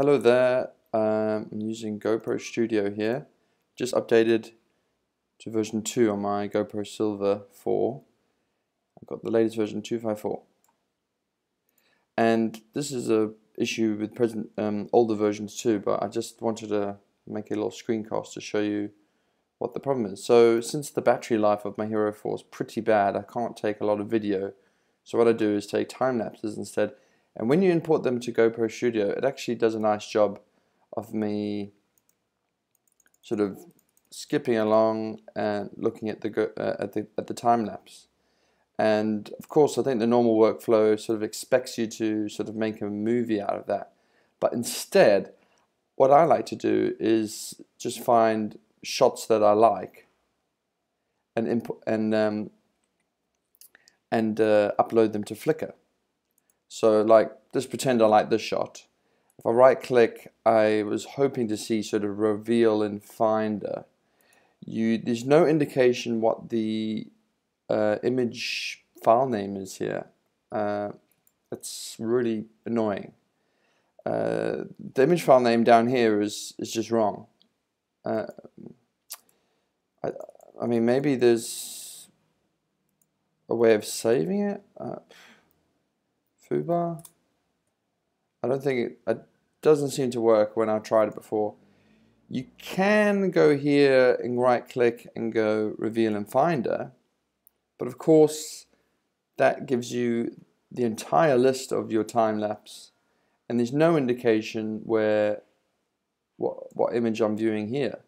Hello there, um, I'm using GoPro Studio here, just updated to version 2 on my GoPro Silver 4. I've got the latest version 254. And this is a issue with present um, older versions too, but I just wanted to make a little screencast to show you what the problem is. So since the battery life of my Hero 4 is pretty bad, I can't take a lot of video. So what I do is take time lapses instead. And when you import them to GoPro Studio, it actually does a nice job of me sort of skipping along and looking at the uh, at the at the time lapse. And of course, I think the normal workflow sort of expects you to sort of make a movie out of that. But instead, what I like to do is just find shots that I like and and um, and uh, upload them to Flickr. So like, just pretend I like this shot. If I right click, I was hoping to see sort of reveal in Finder. You, there's no indication what the uh, image file name is here. Uh, it's really annoying. Uh, the image file name down here is, is just wrong. Uh, I, I mean, maybe there's a way of saving it. Foobar. I don't think it, it doesn't seem to work when I tried it before. You can go here and right click and go reveal in Finder, but of course that gives you the entire list of your time lapse and there's no indication where what, what image I'm viewing here.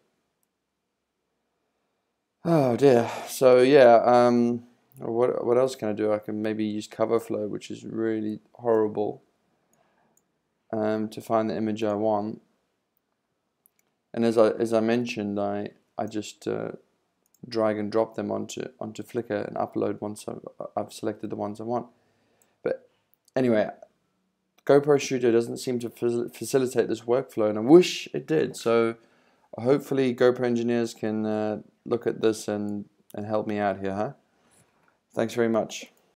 Oh dear. So yeah, um, what what else can I do? I can maybe use CoverFlow, which is really horrible, um, to find the image I want. And as I as I mentioned, I I just uh, drag and drop them onto onto Flickr and upload once I've, I've selected the ones I want. But anyway, GoPro Studio doesn't seem to facilitate this workflow, and I wish it did. So hopefully, GoPro engineers can uh, look at this and and help me out here, huh? Thanks very much.